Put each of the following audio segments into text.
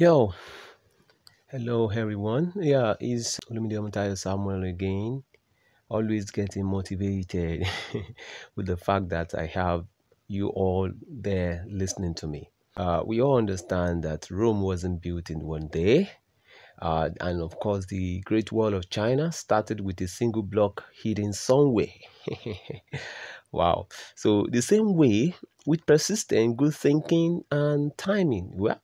Yo, hello everyone. Yeah, it's Olumide Omtayo Samuel again. Always getting motivated with the fact that I have you all there listening to me. Uh, we all understand that Rome wasn't built in one day. Uh, and of course, the Great Wall of China started with a single block hidden somewhere. wow. So, the same way, with persistence, good thinking, and timing, well,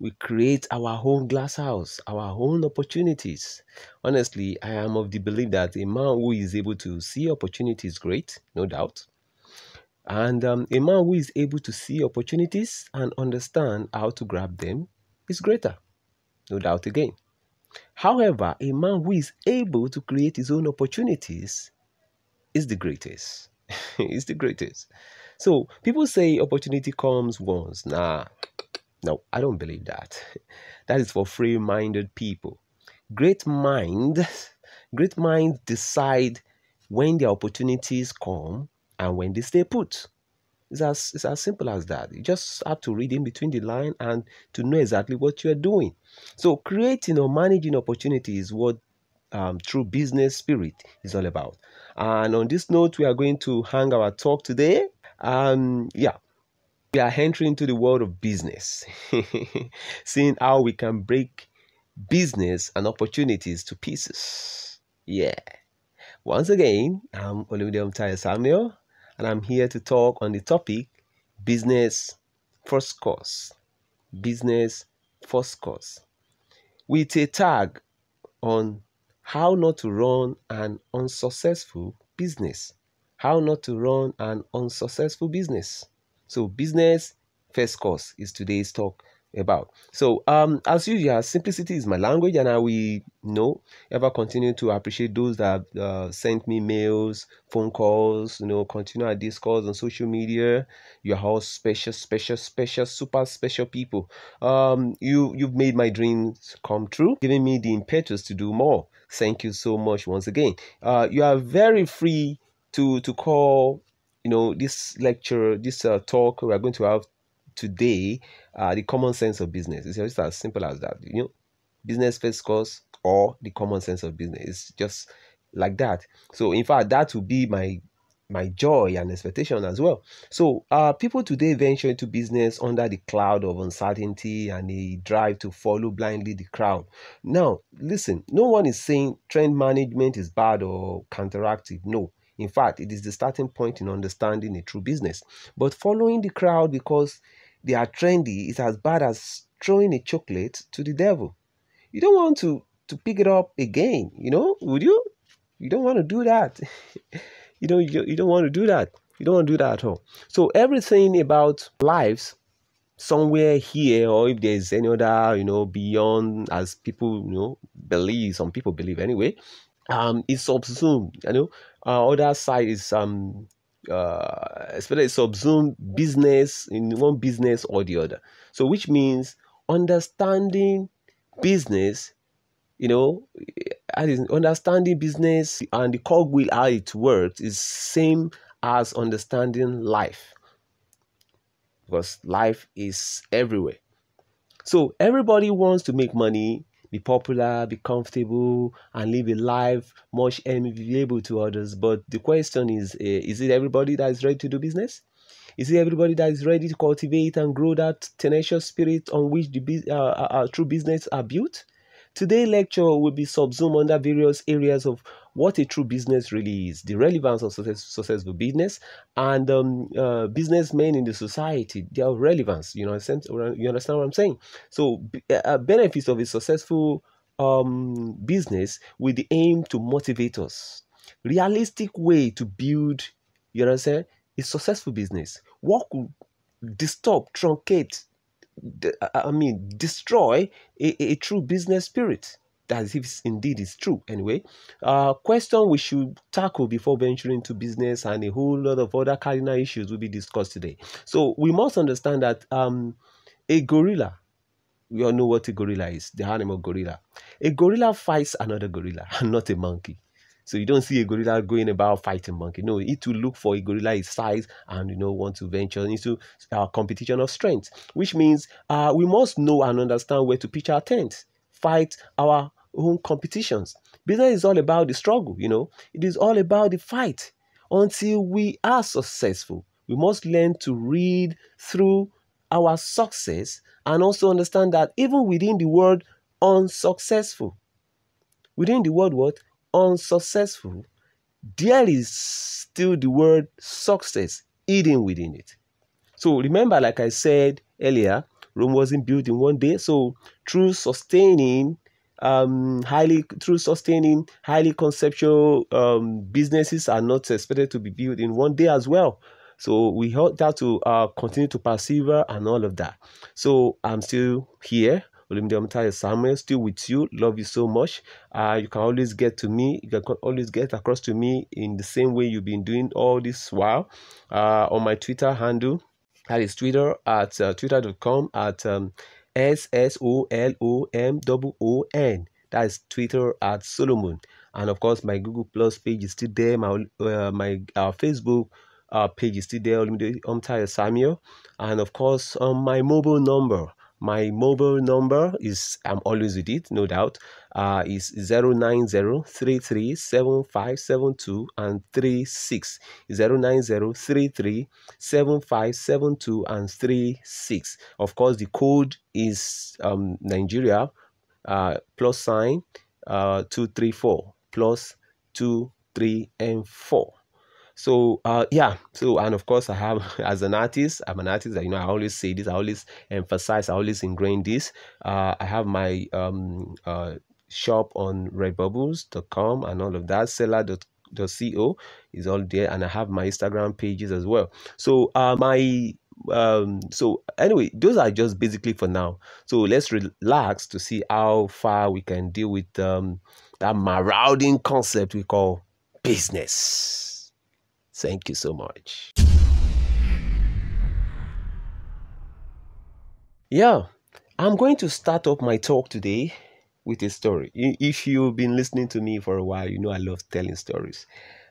we create our own glass house, our own opportunities. Honestly, I am of the belief that a man who is able to see opportunities is great, no doubt. And um, a man who is able to see opportunities and understand how to grab them is greater, no doubt again. However, a man who is able to create his own opportunities is the greatest. is the greatest. So people say opportunity comes once. Nah, no, I don't believe that. That is for free-minded people. Great minds, great minds decide when the opportunities come and when they stay put. It's as, it's as simple as that. You just have to read in between the line and to know exactly what you're doing. So creating or managing opportunity is what um, true business spirit is all about. And on this note, we are going to hang our talk today. Um, yeah, we are entering into the world of business, seeing how we can break business and opportunities to pieces. Yeah. Once again, I'm Olumide Omtayo Samuel, and I'm here to talk on the topic business first course. Business first course. With a tag on how not to run an unsuccessful business. How not to run an unsuccessful business. So business first course is today's talk about. So um as usual, simplicity is my language, and I will you know ever continue to appreciate those that uh, sent me mails, phone calls, you know, continue our discourse on social media. You're all special, special, special, super special people. Um, you you've made my dreams come true, giving me the impetus to do more. Thank you so much once again. Uh, you are very free to to call you know, this lecture, this uh, talk we are going to have today, uh, the common sense of business. It's just as simple as that. You know, business first course or the common sense of business. It's just like that. So, in fact, that will be my my joy and expectation as well. So, uh, people today venture into business under the cloud of uncertainty and a drive to follow blindly the crowd. Now, listen, no one is saying trend management is bad or counteractive. No, in fact, it is the starting point in understanding a true business. But following the crowd because they are trendy is as bad as throwing a chocolate to the devil. You don't want to, to pick it up again, you know, would you? You don't want to do that. you know, you, you don't want to do that. You don't want to do that at all. So everything about lives somewhere here or if there's any other you know beyond as people you know believe some people believe anyway um is subsumed you know? Uh, other side is um uh especially subsume business in one business or the other. So which means understanding business you know understanding business and the cogwheel how it works is same as understanding life. Because life is everywhere. So everybody wants to make money be popular, be comfortable, and live a life much enviable to others. But the question is uh, is it everybody that is ready to do business? Is it everybody that is ready to cultivate and grow that tenacious spirit on which the uh, uh, uh, true business are built? Today's lecture will be subsumed under various areas of what a true business really is, the relevance of success, successful business, and um, uh, businessmen in the society, their relevance. You know, you understand what I'm saying? So, uh, benefits of a successful um, business with the aim to motivate us. Realistic way to build, you understand, a successful business. What could disturb, truncate, I mean, destroy a, a true business spirit. That if indeed is true. Anyway, uh, question we should tackle before venturing into business and a whole lot of other cardinal issues will be discussed today. So we must understand that um, a gorilla, we all know what a gorilla is, the animal gorilla. A gorilla fights another gorilla, not a monkey. So you don't see a gorilla going about fighting monkey. No, it will look for a gorilla its size and you know want to venture into a competition of strength, which means uh, we must know and understand where to pitch our tent, fight our own competitions. Business is all about the struggle, you know. It is all about the fight until we are successful. We must learn to read through our success and also understand that even within the word unsuccessful, within the word what? Unsuccessful, there is still the word success hidden within it. So remember, like I said earlier, Rome wasn't built in one day. So through sustaining um, highly through sustaining highly conceptual um, businesses are not expected to be built in one day as well. So we hope that to uh, continue to persevere and all of that. So I'm still here. Olumide Samuel, still with you. Love you so much. Uh, you can always get to me. You can always get across to me in the same way you've been doing all this while. Uh, on my Twitter handle, that is Twitter at uh, twitter.com at um, S S O L O M O O N. That is Twitter at Solomon. And of course, my Google Plus page is still there. My uh, my uh, Facebook uh, page is still there. Omtayo Samuel. And of course, on my mobile number, my mobile number is I'm always with it, no doubt. Uh, is 090337572 and 36. 090337572 and 36. Of course, the code is um, Nigeria uh, plus sign uh, 234 plus 2, 3, and 4. So uh, yeah, so and of course I have as an artist, I'm an artist. You know, I always say this, I always emphasize, I always ingrain this. Uh, I have my um, uh, shop on redbubbles.com and all of that, selar.co is all there, and I have my Instagram pages as well. So uh, my um so anyway those are just basically for now so let's relax to see how far we can deal with um that marauding concept we call business Thank you so much. Yeah, I'm going to start up my talk today with a story. If you've been listening to me for a while, you know I love telling stories.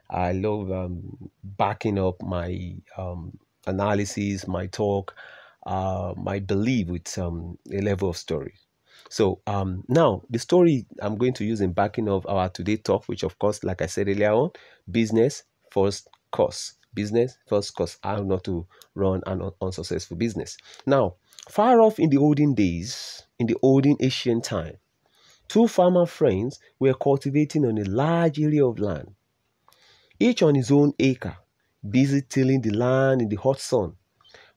I love um, backing up my um, analysis, my talk, uh, my belief with um, a level of story. So um, now the story I'm going to use in backing of our today talk, which of course, like I said earlier on, business first course. Business first course, how not to run an unsuccessful business. Now, far off in the olden days, in the olden ancient time, two farmer friends were cultivating on a large area of land, each on his own acre, busy tilling the land in the hot sun.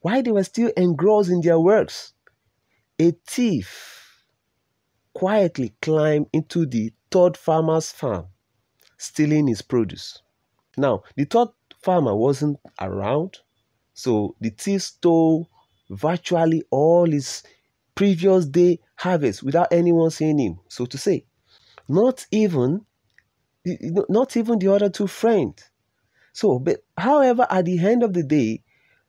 While they were still engrossed in their works, a thief quietly climbed into the third farmer's farm, stealing his produce. Now, the third farmer wasn't around, so the thief stole virtually all his previous day harvest without anyone seeing him, so to say. Not even not even the other two friends. So, but however, at the end of the day,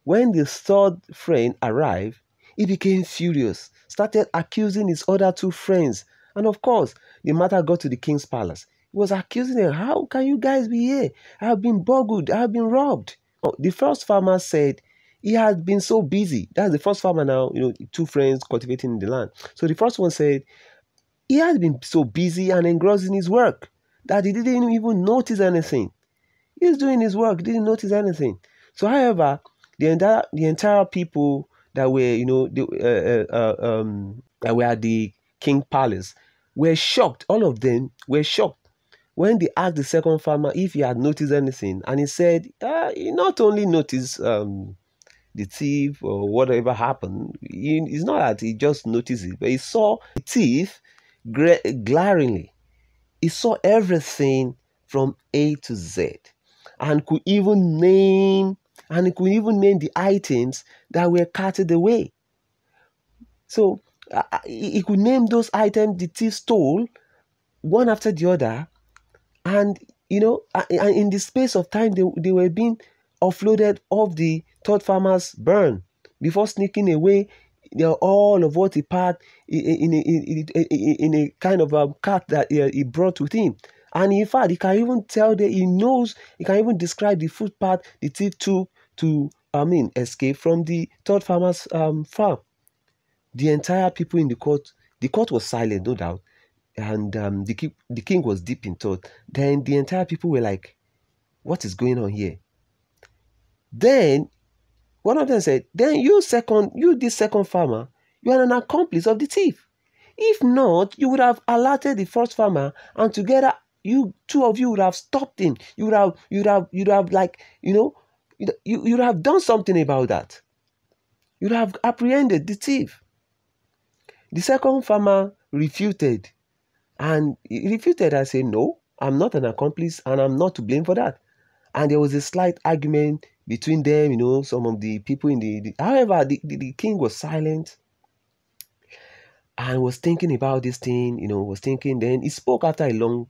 when the third friend arrived, he became furious, started accusing his other two friends, and of course, the matter got to the king's palace was accusing them, How can you guys be here? I have been burgled, I have been robbed. Oh, the first farmer said he had been so busy. That's the first farmer now, you know, two friends cultivating the land. So the first one said he had been so busy and engrossed in his work that he didn't even notice anything. He was doing his work, didn't notice anything. So, however, the entire the entire people that were, you know, the, uh, uh, uh, um, that were at the king palace were shocked. All of them were shocked when they asked the second farmer if he had noticed anything, and he said uh, he not only noticed um, the thief or whatever happened, he, it's not that he just noticed it, but he saw the thief glaringly. He saw everything from A to Z and could even name and he could even name the items that were carted away. So uh, he could name those items the thief stole one after the other and you know in the space of time they, they were being offloaded off the third farmer's burn before sneaking away you know, all of what he packed in, in, in, in, in a kind of a cart that he brought with him And in fact, he can even tell that he knows, he can even describe the footpath the thief took to, I mean, escape from the third farmer's um, farm. The entire people in the court, the court was silent, no doubt. And um, the, king, the king was deep in thought. Then the entire people were like, what is going on here? Then one of them said, then you second, you this second farmer, you are an accomplice of the thief. If not, you would have alerted the first farmer, and together you two of you would have stopped him. You would have, you would have, you'd have like, you know, you you would have done something about that. You'd have apprehended the thief. The second farmer refuted, and he refuted. I said, no, I'm not an accomplice, and I'm not to blame for that. And there was a slight argument between them, you know, some of the people in the, the however, the, the, the king was silent and was thinking about this thing, you know, was thinking. Then he spoke after a long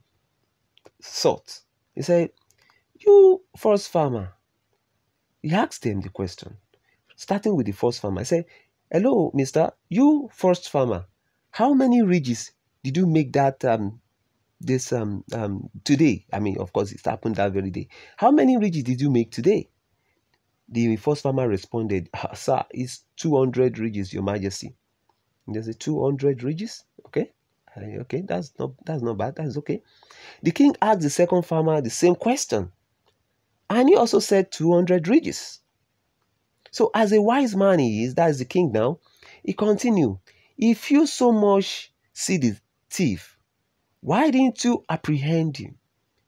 thought. He said, You first farmer. He asked him the question, starting with the first farmer. I said, Hello, mister, you first farmer. How many ridges did you make that um this um um today? I mean, of course, it happened that very day. How many ridges did you make today? The first farmer responded, Sir, it's 200 ridges, Your Majesty. There's a 200 ridges. Okay. Okay, that's not that's not bad. That's okay. The king asked the second farmer the same question. And he also said 200 ridges. So as a wise man he is, that is the king now, he continued, if you so much see the thief, why didn't you apprehend him?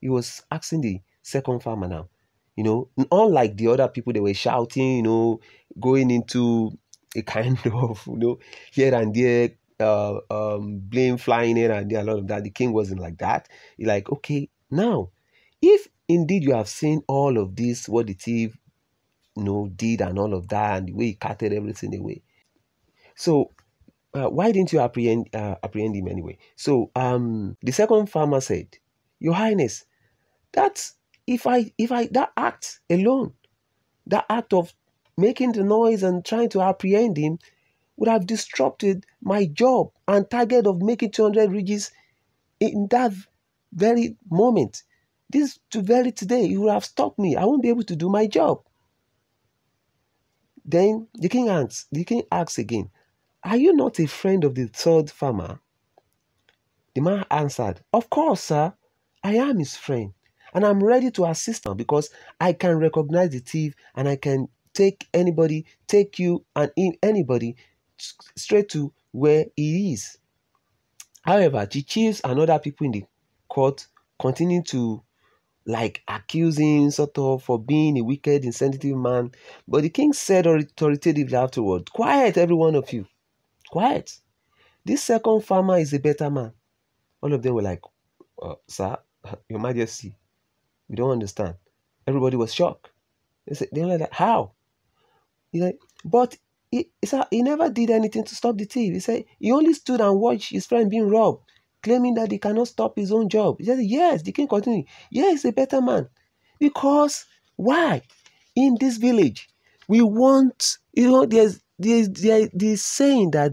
He was asking the second farmer now. You know, unlike the other people, they were shouting, you know, going into a kind of, you know, here and there, uh, um, blame flying here and there, a lot of that. The king wasn't like that. He's like, okay, now, if indeed you have seen all of this, what the thief, you know, did and all of that, and the way he carted everything away. So, uh, why didn't you apprehend uh, apprehend him anyway? So, um, the second farmer said, Your Highness, that's if I if I that act alone, that act of making the noise and trying to apprehend him would have disrupted my job and target of making 200 ridges in that very moment. This to very today, you would have stopped me. I won't be able to do my job. Then the king asks, the king asks again, Are you not a friend of the third farmer? The man answered, Of course, sir. I am his friend. And I'm ready to assist him because I can recognize the thief and I can take anybody, take you and anybody straight to where he is. However, the chiefs and other people in the court continue to like accuse him sort of for being a wicked, insensitive man. But the king said authoritatively afterward, Quiet, every one of you. Quiet. This second farmer is a better man. All of them were like, uh, Sir, Your Majesty, we don't understand. Everybody was shocked. They said, they were like, How? He said, but he, he, said, he never did anything to stop the thief. He said he only stood and watched his friend being robbed, claiming that he cannot stop his own job. He said, Yes, the king continued. Yes, he's a better man. Because why? In this village, we want, you know, there's there's there's saying that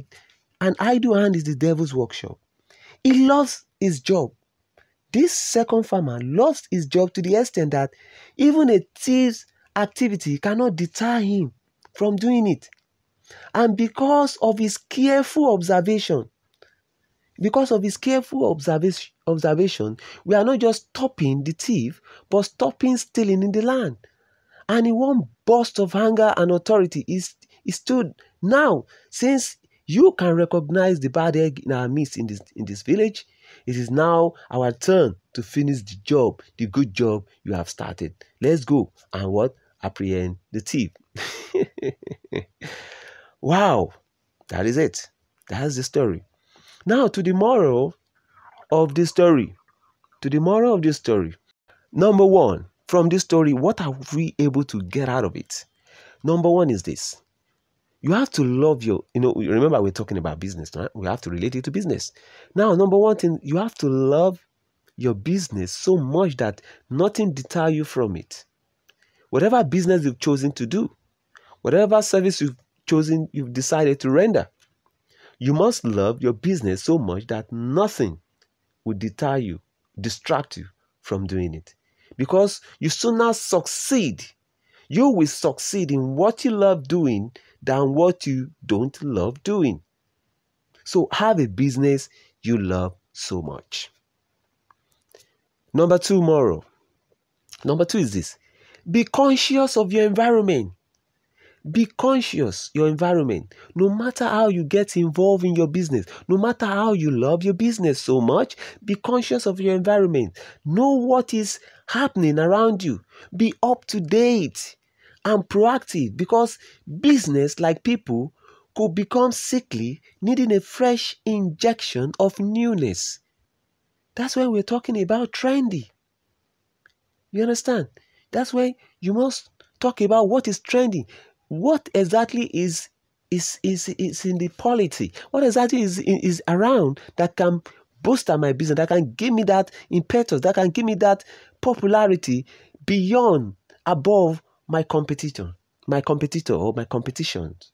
an idle hand is the devil's workshop. He loves his job. This second farmer loves his job to the extent that even a thief's activity cannot deter him from doing it. And because of his careful observation, because of his careful observation, observation, we are not just stopping the thief, but stopping stealing in the land. And in one burst of anger and authority, he stood now, since you can recognize the bad egg in our midst in this in this village, it is now our turn to finish the job, the good job you have started. Let's go and what? Apprehend the thief. wow, that is it. That's the story. Now, to the moral of the story. To the moral of this story. Number one, from this story, what are we able to get out of it? Number one is this. You have to love your, you know, remember we're talking about business, right? We have to relate it to business. Now, number one thing, you have to love your business so much that nothing deter you from it. Whatever business you've chosen to do, whatever service you've chosen, you've decided to render. You must love your business so much that nothing will deter you, distract you from doing it. Because you sooner succeed, you will succeed in what you love doing than what you don't love doing. So have a business you love so much. Number two, moral. Number two is this be conscious of your environment. Be conscious your environment. No matter how you get involved in your business, no matter how you love your business so much, be conscious of your environment. Know what is happening around you. Be up to date and proactive because business, like people, could become sickly, needing a fresh injection of newness. That's why we're talking about trendy. You understand? That's why you must talk about what is trendy. What exactly is is is is in the polity? What exactly is is around that can boost my business, that can give me that impetus, that can give me that popularity beyond, above my competitor, my competitor or my competitions.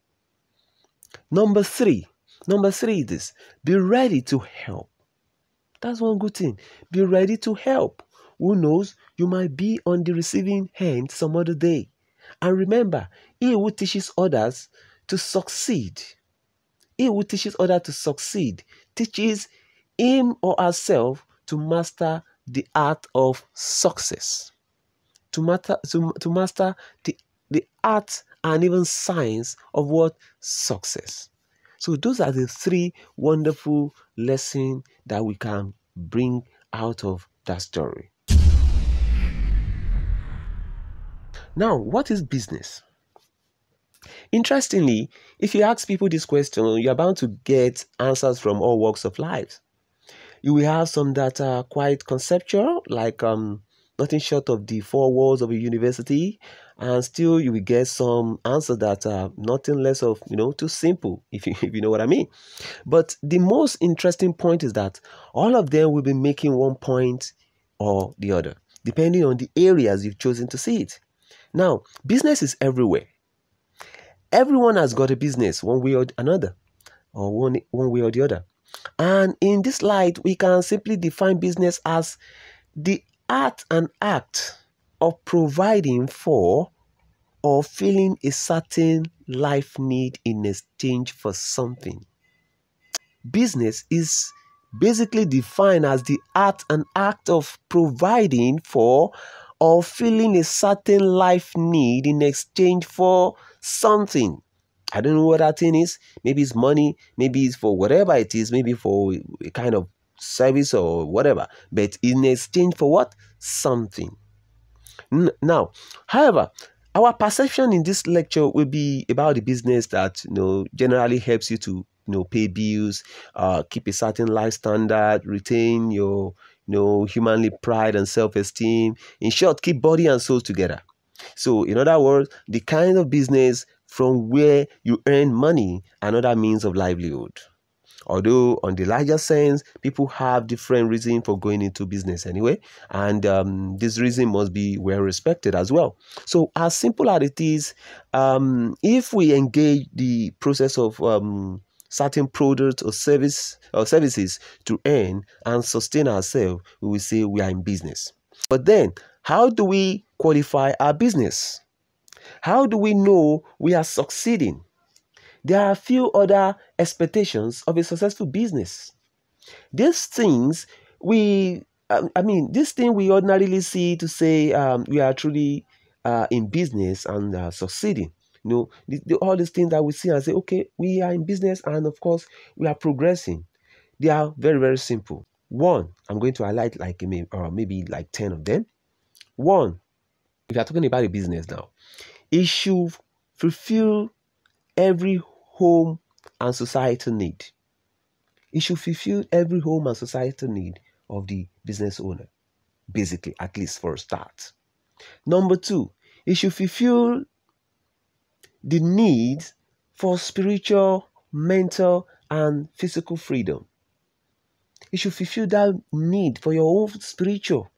Number three, number three is this: be ready to help. That's one good thing. Be ready to help. Who knows, you might be on the receiving end some other day. And remember, he who teaches others to succeed, he who teaches others to succeed, teaches him or herself to master the art of success. To, master, to, to master the, the art and even science of what success. So those are the three wonderful lessons that we can bring out of that story. Now, what is business? Interestingly, if you ask people this question, you're bound to get answers from all walks of life. You will have some that are quite conceptual, like um, nothing short of the four walls of a university, and still you will get some answers that are nothing less of you know too simple, if you, if you know what I mean. But the most interesting point is that all of them will be making one point or the other, depending on the areas you've chosen to see it. Now, business is everywhere. Everyone has got a business one way or another, or one, one way or the other. And in this light, we can simply define business as the art and act of providing for or filling a certain life need in exchange for something. Business is basically defined as the art and act of providing for or filling a certain life need in exchange for something. I don't know what that thing is. Maybe it's money, maybe it's for whatever it is, maybe for a kind of service or whatever. But in exchange for what? Something. Now, however, our perception in this lecture will be about the business that you know generally helps you to you know pay bills, uh, keep a certain life standard, retain your you know, humanly pride and self-esteem. In short, keep body and soul together. So, in other words, the kind of business from where you earn money and other means of livelihood. Although, on the larger sense, people have different reasons for going into business anyway, and um, this reason must be well respected as well. So, as simple as it is, um, if we engage the process of um, certain products or service or services to earn and sustain ourselves, we will say we are in business. But then, how do we qualify our business? How do we know we are succeeding? There are a few other expectations of a successful business. These things we, um, I mean, this thing we ordinarily see to say um, we are truly uh, in business and uh, succeeding. You know, the, the, all these things that we see and say, okay, we are in business and of course we are progressing. They are very, very simple. One, I'm going to highlight like maybe, or maybe like 10 of them. One, if you're talking about a business now, it should fulfill every home and societal need. It should fulfill every home and societal need of the business owner, basically, at least for a start. Number two, it should fulfill the need for spiritual, mental, and physical freedom. It should fulfill that need for your own spiritual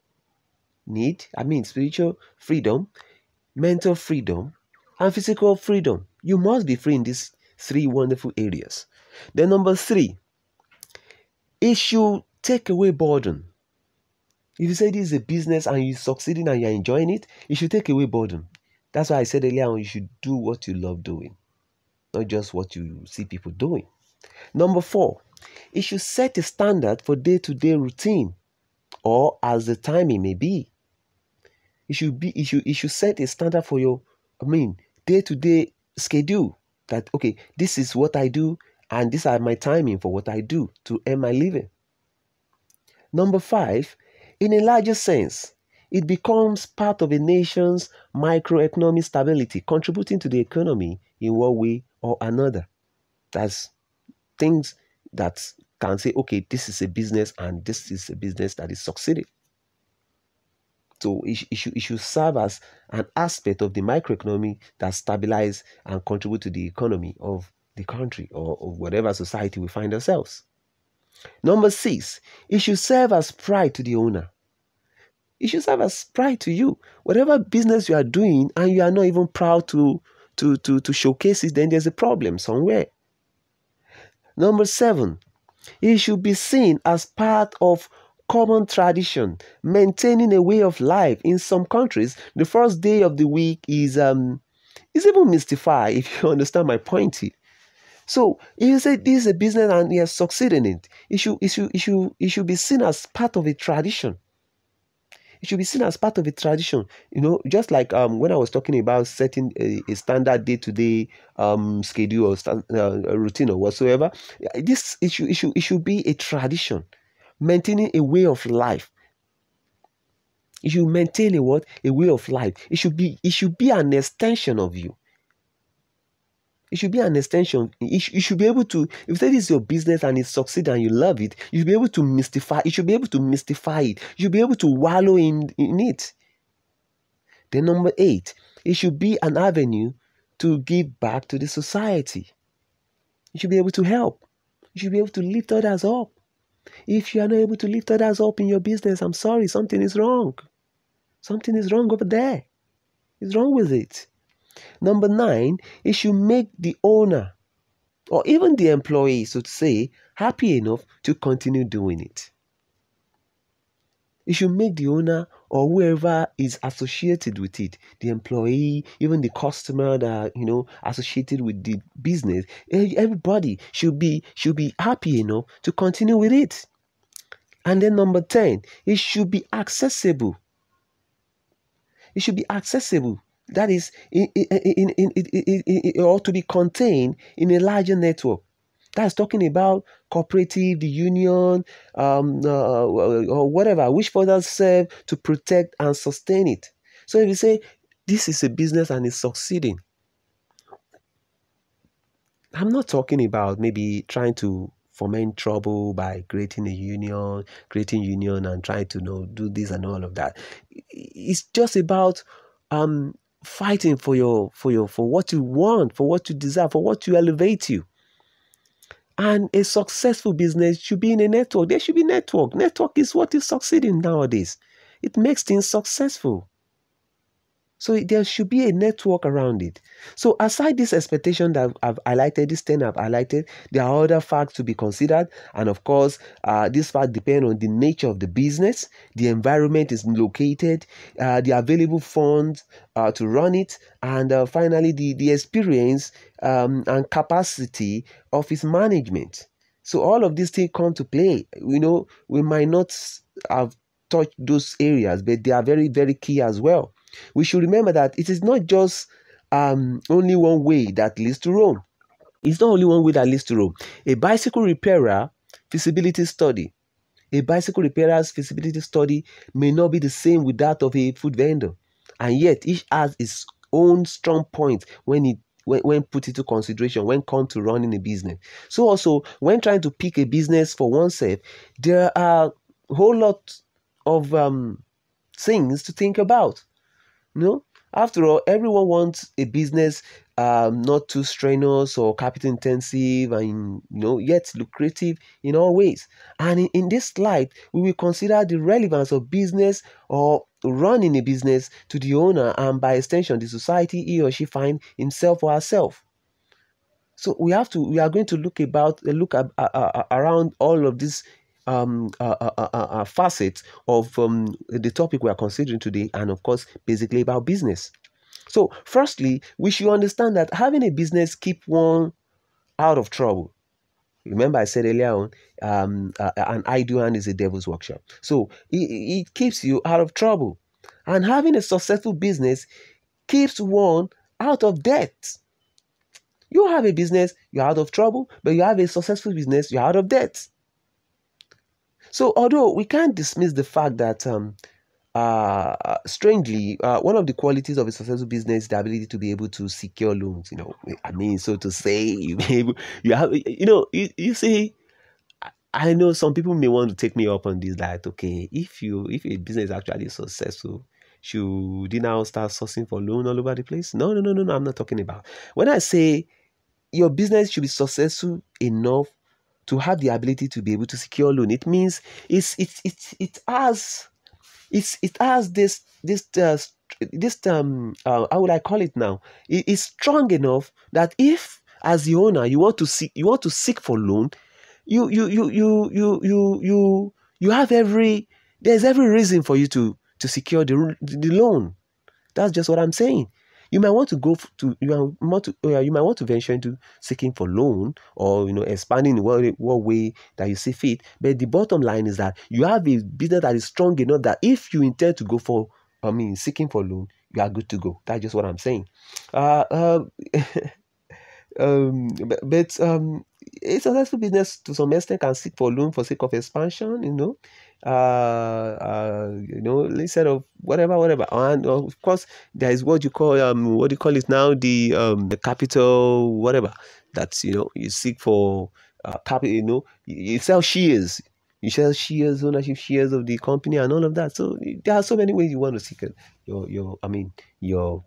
need, I mean, spiritual freedom, mental freedom, and physical freedom. You must be free in these three wonderful areas. Then, number three, it should take away burden. If you say this is a business and you're succeeding and you're enjoying it, it should take away burden. That's why I said earlier you should do what you love doing, not just what you see people doing. Number four, it should set a standard for day to day routine or as the timing may be. It should be it should it should set a standard for your I mean day to day schedule that okay, this is what I do and these are my timing for what I do to earn my living. Number five, in a larger sense, it becomes part of a nation's microeconomic stability, contributing to the economy in one way or another. That's things that can say, okay, this is a business and this is a business that is succeeding. It, it, should, it should serve as an aspect of the microeconomy that stabilize and contribute to the economy of the country or of whatever society we find ourselves. Number six, it should serve as pride to the owner. It should serve as pride to you. Whatever business you are doing and you are not even proud to, to, to, to showcase it, then there's a problem somewhere. Number seven, it should be seen as part of common tradition, maintaining a way of life. In some countries, the first day of the week is um is even mystified, if you understand my point here. So if you say this is a business and you are succeeding in it, it should, it should, it should, it should be seen as part of a tradition. It should be seen as part of a tradition. You know, just like um, when I was talking about setting a, a standard day-to-day um, schedule or stand, uh, routine or whatsoever, this it should, it, should, it should be a tradition, maintaining a way of life. You should maintain a what? A way of life. It should be it should be an extension of you. It should be an extension. You should be able to, if that is your business and it succeeds and you love it, you should be able to mystify. You should be able to mystify it. You should be able to wallow in, in it. Then number eight, it should be an avenue to give back to the society. You should be able to help. You should be able to lift others up. If you are not able to lift others up in your business, I'm sorry, something is wrong. Something is wrong over there. It's wrong with it. Number nine, it should make the owner or even the employee, so to say, happy enough to continue doing it. It should make the owner or whoever is associated with it, the employee, even the customer that you know associated with the business, eh, everybody should be should be happy enough to continue with it. And then number 10, it should be accessible. It should be accessible that is in, in, in, in, or to be contained in a larger network. That's talking about cooperative, the union, um, uh, or whatever, which further serve to protect and sustain it. So if you say this is a business and it's succeeding, I'm not talking about maybe trying to foment trouble by creating a union, creating union and trying to you know do this and all of that. It's just about um fighting for your for your for what you want, for what you desire, for what you elevate you. And a successful business should be in a network. There should be network. Network is what is succeeding nowadays. It makes things successful. So there should be a network around it. So aside this expectation that I've highlighted, this 10 I've highlighted, there are other facts to be considered. And of course, uh, this fact depend on the nature of the business, the environment is located, uh, the available funds uh, to run it, and uh, finally the, the experience um, and capacity of its management. So all of these things come to play. You know, we might not have touched those areas, but they are very, very key as well. We should remember that it is not just um, only one way that leads to Rome. It's not only one way that leads to Rome. A bicycle repairer feasibility study, a bicycle repairer's feasibility study may not be the same with that of a food vendor, and yet each has its own strong point when it when, when put into consideration when come to running a business. So also when trying to pick a business for oneself, there are a whole lot of um, things to think about. No, after all, everyone wants a business um, not too strenuous or capital intensive and you know yet lucrative in all ways. And in, in this light, we will consider the relevance of business or running a business to the owner and by extension the society he or she find himself or herself. So we have to we are going to look about look at, uh, around all of these um, uh, uh, uh, facets of um, the topic we are considering today, and of course, basically about business. So, firstly, we should understand that having a business keep one out of trouble. Remember, I said earlier on, um, an idle hand is a devil's workshop. So it, it keeps you out of trouble, and having a successful business keeps one out of debt. You have a business, you're out of trouble, but you have a successful business, you're out of debt. So, although we can't dismiss the fact that, um, uh, strangely, uh, one of the qualities of a successful business is the ability to be able to secure loans. You know, I mean, so to say, you able, you have, you know, you, you see, I know some people may want to take me up on this. That okay, if you if a business is actually successful, should you now start sourcing for loan all over the place? No, no, no, no, no. I'm not talking about. When I say your business should be successful enough to have the ability to be able to secure loan. It means it's it's it's it has it's it has this this uh, this um uh, how would I call it now? It is strong enough that if as the owner you want to seek you want to seek for loan, you you you you you you you you have every there's every reason for you to to secure the the loan. That's just what I'm saying you might want to go to you might want to uh, you might want to venture into seeking for loan or you know expanding in what, what way that you see fit. But the bottom line is that you have a business that is strong enough that if you intend to go for i mean seeking for loan you are good to go. That's just what i'm saying. Uh, uh um but, um a successful business to some extent can seek for loan for sake of expansion you know uh, uh, you know, instead of whatever, whatever. And of course, there is what you call um, what do you call it now? The um, the capital, whatever. That's you know, you seek for uh, capital. You know, you sell shares. You sell shares, ownership shares of the company, and all of that. So there are so many ways you want to seek your your. I mean your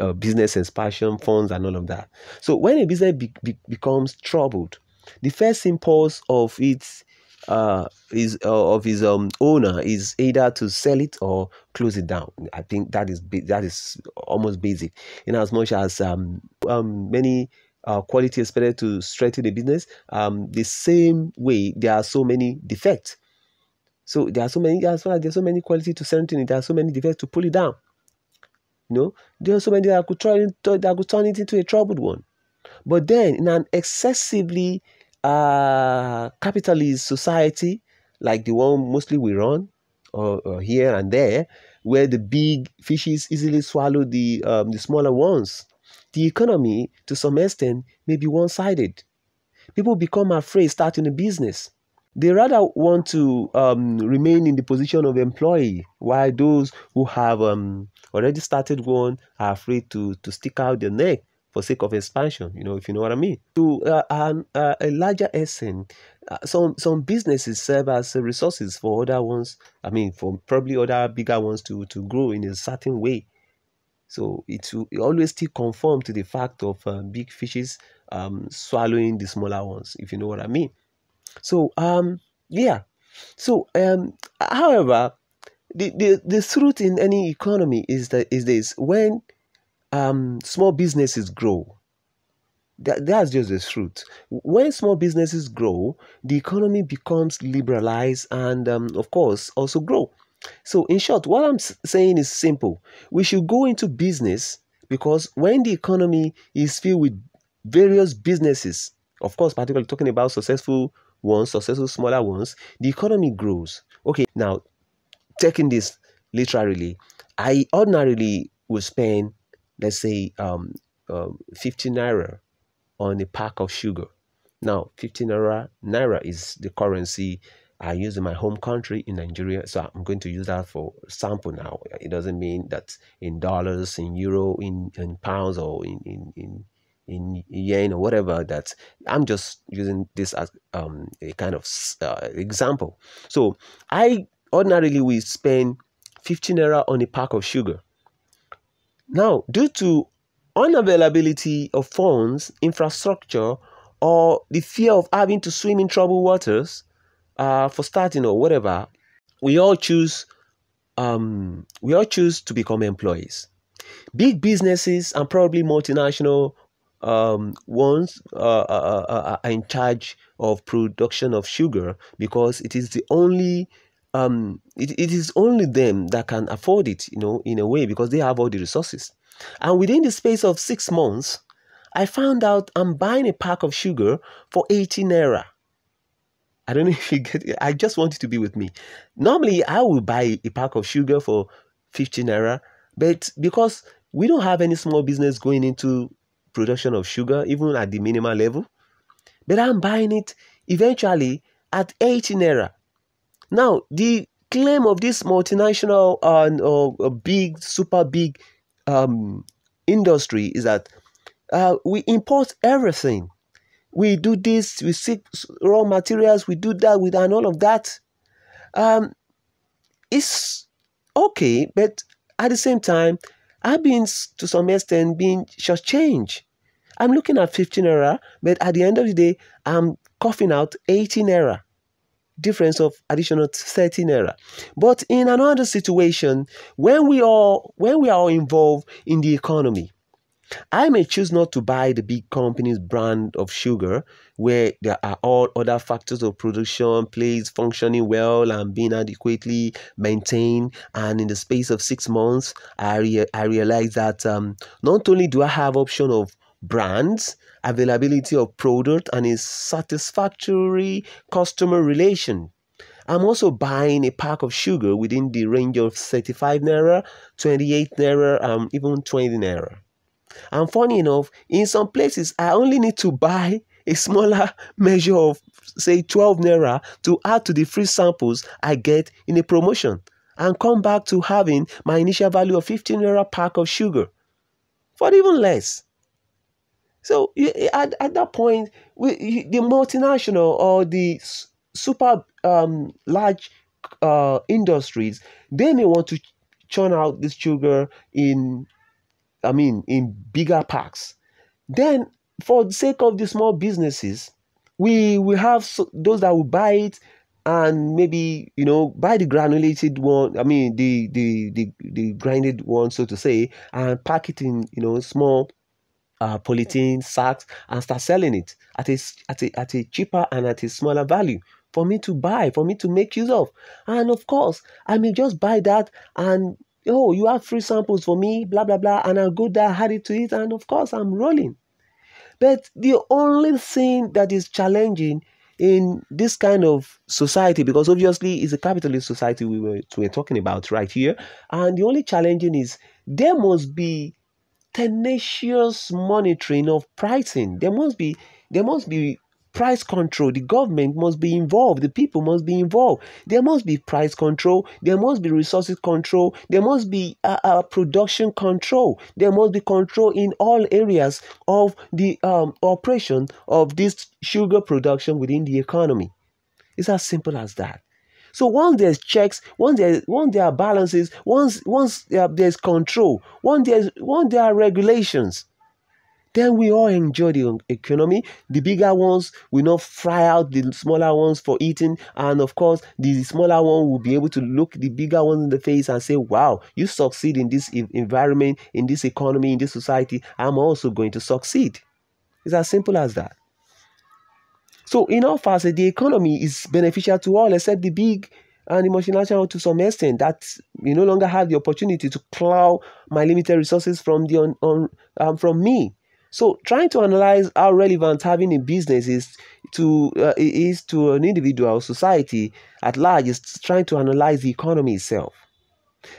uh, business expansion funds and all of that. So when a business be, be, becomes troubled, the first impulse of its uh, is uh, of his um, owner is either to sell it or close it down. I think that is that is almost basic. In as much as um, um, many uh, quality expected to strengthen the business, um, the same way there are so many defects. So there are so many as well are so many quality to strengthen it. There are so many defects to pull it down. You know, there are so many that could try that could turn it into a troubled one. But then in an excessively uh, capitalist society like the one mostly we run or, or here and there, where the big fishes easily swallow the um, the smaller ones, the economy to some extent may be one-sided. People become afraid starting a business. They rather want to um, remain in the position of employee, while those who have um, already started one are afraid to, to stick out their neck for sake of expansion, you know, if you know what I mean. To uh, an, uh, a larger extent, uh, some some businesses serve as resources for other ones. I mean, for probably other bigger ones to to grow in a certain way. So it will always still conform to the fact of uh, big fishes um, swallowing the smaller ones, if you know what I mean. So um yeah, so um however, the the, the truth in any economy is that is this when um, small businesses grow. That, that's just the truth. When small businesses grow, the economy becomes liberalized and, um, of course, also grow. So, in short, what I'm saying is simple. We should go into business because when the economy is filled with various businesses, of course, particularly talking about successful ones, successful smaller ones, the economy grows. Okay, now taking this literally, I ordinarily would spend let's say um, um, 50 naira on a pack of sugar. Now, 15 naira, naira is the currency I use in my home country in Nigeria. So I'm going to use that for sample now. It doesn't mean that in dollars, in euro, in, in pounds, or in, in, in in yen or whatever that i'm just using this as um, a kind of uh, example so i ordinarily we spend 15 naira on a pack of sugar now, due to unavailability of funds, infrastructure, or the fear of having to swim in troubled waters uh, for starting or whatever, we all choose um, we all choose to become employees. Big businesses and probably multinational um, ones uh, uh, uh, are in charge of production of sugar because it is the only um, it, it is only them that can afford it, you know, in a way because they have all the resources. And within the space of six months, I found out I'm buying a pack of sugar for 18 naira. I don't know if you get it. I just want you to be with me. Normally, I would buy a pack of sugar for 15 naira, but because we don't have any small business going into production of sugar, even at the minimal level, but I'm buying it eventually at 80 naira. Now, the claim of this multinational uh, or big, super big um, industry is that uh, we import everything. We do this, we seek raw materials, we do that with and all of that. Um, it's okay, but at the same time, I've been to some extent being shortchanged. I'm looking at 15 naira, but at the end of the day, I'm coughing out 18 naira. Difference of additional 30 naira. But in another situation, when we are when we are involved in the economy, I may choose not to buy the big company's brand of sugar where there are all other factors of production, place functioning well and being adequately maintained. And in the space of six months, I, rea- I realized that um, not only do I have option of brands, availability of product, and a satisfactory customer relation. I'm also buying a pack of sugar within the range of 35 naira, 28 naira, and even 20 naira. And funny enough, in some places, I only need to buy a smaller measure of, say, 12 naira to add to the free samples I get in a promotion and come back to having my initial value of 15 naira pack of sugar for even less. So at, at that point, we, the multinational or the super um, large uh, industries, they may want to churn out this sugar in I mean, in bigger packs. Then, for the sake of the small businesses, we we have so, those that will buy it and maybe you know buy the granulated one. I mean, the the the the grinded one, so to say, and pack it in you know small uh, polythene sacks and start selling it at a, at a at a cheaper and at a smaller value for me to buy, for me to make use of. And of course, I may just buy that and oh, you have free samples for me, blah, blah, blah. And I'll go there, add it to it. And of course, I'm rolling. But the only thing that is challenging in this kind of society, because obviously it's a capitalist society we were, we were talking about right here, and the only challenging is there must be tenacious monitoring of pricing. There must be there must be price control. The government must be involved. The people must be involved. There must be price control. There must be resources control. There must be a, a production control. There must be control in all areas of the um, operation of this sugar production within the economy. It's as simple as that. So once there's checks, once there once there are balances, once once there's control, once there's once there are regulations, then we all enjoy the economy. The bigger ones will not fry out the smaller ones for eating, and of course, the smaller one will be able to look the bigger one in the face and say, "Wow, you succeed in this environment, in this economy, in this society. I'm also going to succeed." It's as simple as that. So, in all facets, the economy is beneficial to all except the big and the multinational to some extent that you no longer have the opportunity to claw my limited resources from the on, um, from me so trying to analyze how relevant having a business is to uh, is to an individual society at large is trying to analyze the economy itself.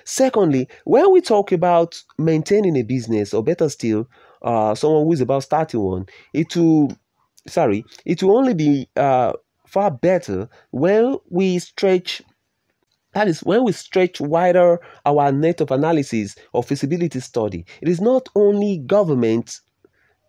Secondly, when we talk about maintaining a business, or better still, uh, someone who is about starting one, it will sorry, it will only be uh, far better when we stretch that is when we stretch wider our net of analysis or feasibility study. It is not only government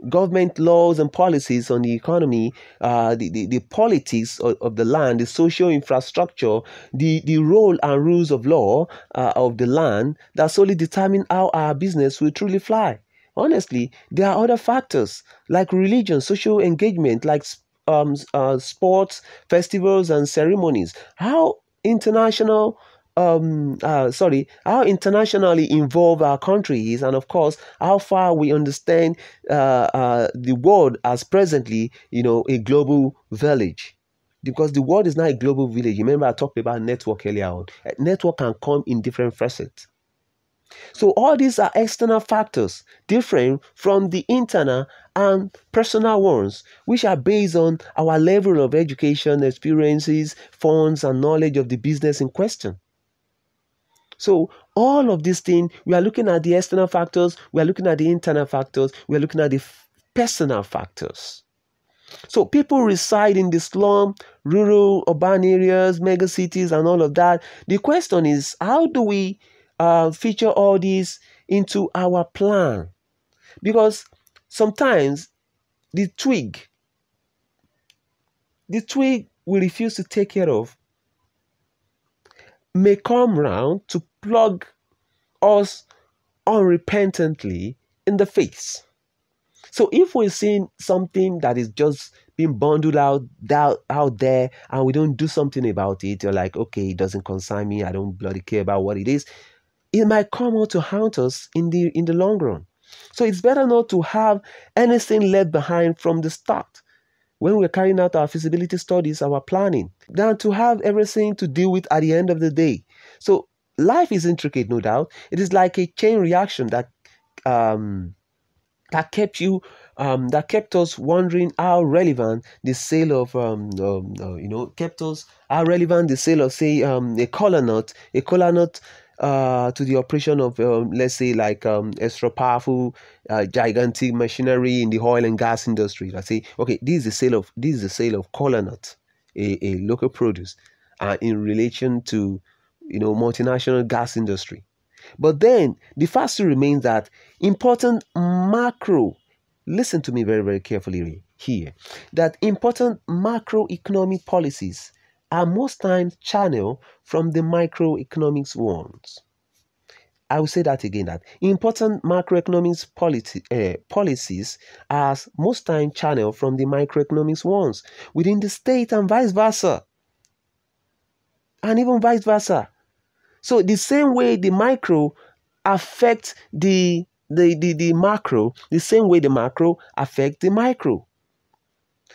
government laws and policies on the economy, uh, the, the, the politics of, of, the land, the social infrastructure, the, the role and rules of law uh, of the land that solely determine how our business will truly fly. Honestly, there are other factors like religion, social engagement, like um, uh, sports, festivals, and ceremonies. How international um, uh, sorry, how internationally involved our country is, and of course, how far we understand uh, uh, the world as presently, you know, a global village. Because the world is not a global village. Remember, I talked about network earlier on. Network can come in different facets. So all these are external factors, different from the internal and personal ones, which are based on our level of education, experiences, funds, and knowledge of the business in question. So all of these things, we are looking at the external factors, we are looking at the internal factors, we are looking at the personal factors. So people reside in the slum, rural, urban areas, mega cities, and all of that. The question is, how do we uh, feature all these into our plan? Because sometimes the twig, the twig we refuse to take care of may come round to plug us unrepentantly in the face. So if we're seeing something that is just being bundled out, out out there and we don't do something about it, you're like, okay, it doesn't concern me, I don't bloody care about what it is, it might come out to haunt us in the in the long run. So it's better not to have anything left behind from the start when we're carrying out our feasibility studies, our planning, than to have everything to deal with at the end of the day. So life is intricate, no doubt. It is like a chain reaction that um, that kept you um, that kept us wondering how relevant the sale of um, um uh, you know kept us how relevant the sale of say um, a kola nut a kola nut uh, to the operation of, um, let's say, like um, extra powerful, uh, gigantic machinery in the oil and gas industry. I say, okay, this is the sale of this is the sale of kola nut, a, a local produce, uh, in relation to, you know, multinational gas industry. But then the fact still remains that important macro. Listen to me very very carefully here. That important macroeconomic policies are most times channeled from the microeconomics ones. I will say that again that important macroeconomics policy, uh, policies are most times channeled from the microeconomics ones within the state and vice versa. And even vice versa. So the same way the micro affects the, the, the, the macro, the same way the macro affects the micro.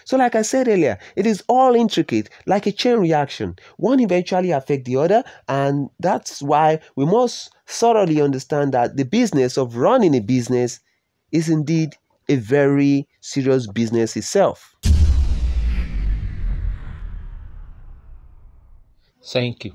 So, like I said earlier, it is all intricate, like a chain reaction. One eventually affect the other, and that's why we must thoroughly understand that the business of running a business is indeed a very serious business itself. Thank you.